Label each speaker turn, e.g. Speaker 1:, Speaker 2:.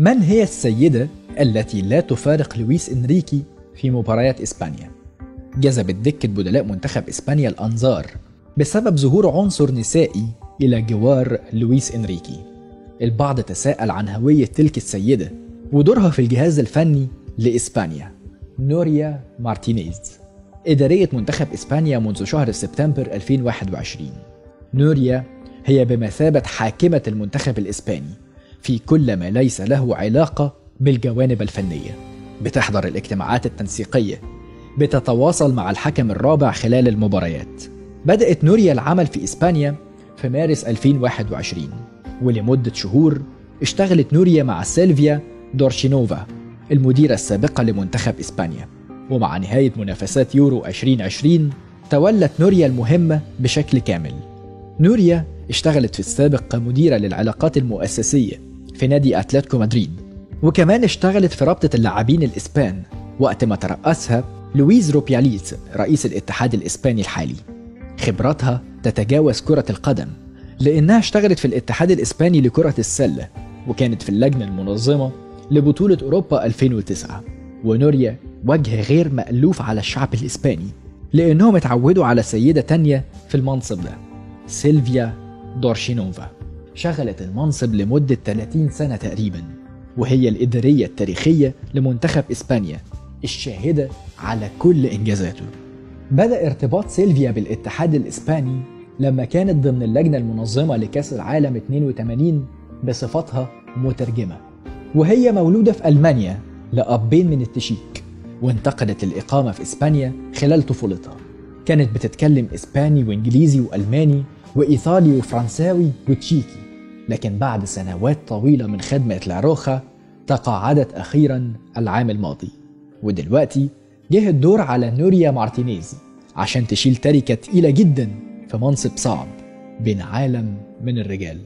Speaker 1: من هي السيدة التي لا تفارق لويس إنريكي في مباريات إسبانيا؟ جذبت دكة بدلاء منتخب إسبانيا الأنظار بسبب ظهور عنصر نسائي إلى جوار لويس إنريكي. البعض تساءل عن هوية تلك السيدة ودورها في الجهاز الفني لإسبانيا. نوريا مارتينيز إدارية منتخب إسبانيا منذ شهر سبتمبر 2021 نوريا هي بمثابة حاكمة المنتخب الإسباني. في كل ما ليس له علاقة بالجوانب الفنية. بتحضر الاجتماعات التنسيقية. بتتواصل مع الحكم الرابع خلال المباريات. بدأت نوريا العمل في إسبانيا في مارس 2021 ولمدة شهور اشتغلت نوريا مع سيلفيا دورشينوفا المديرة السابقة لمنتخب إسبانيا. ومع نهاية منافسات يورو 2020 تولت نوريا المهمة بشكل كامل. نوريا اشتغلت في السابق كمديرة للعلاقات المؤسسية. في نادي أتلتيكو مدريد. وكمان اشتغلت في رابطة اللاعبين الإسبان وقت ما ترأسها لويز روبياليز رئيس الاتحاد الإسباني الحالي. خبراتها تتجاوز كرة القدم لأنها اشتغلت في الاتحاد الإسباني لكرة السلة وكانت في اللجنة المنظمة لبطولة أوروبا 2009 ونوريا وجه غير مألوف على الشعب الإسباني لأنهم اتعودوا على سيدة تانية في المنصب ده سيلفيا دورشينوفا. شغلت المنصب لمدة 30 سنة تقريبا وهي الإدارية التاريخية لمنتخب إسبانيا الشاهدة على كل إنجازاته. بدأ ارتباط سيلفيا بالاتحاد الإسباني لما كانت ضمن اللجنة المنظمة لكأس العالم 82 بصفتها مترجمة. وهي مولودة في ألمانيا لأبين من التشيك وانتقلت الإقامة في إسبانيا خلال طفولتها. كانت بتتكلم إسباني وإنجليزي وألماني وإيطالي وفرنساوي وتشيكي لكن بعد سنوات طويلة من خدمة لاروخا تقاعدت أخيرا العام الماضي. ودلوقتي جه الدور على نوريا مارتينيز عشان تشيل تركة تقيلة جدا في منصب صعب بين عالم من الرجال.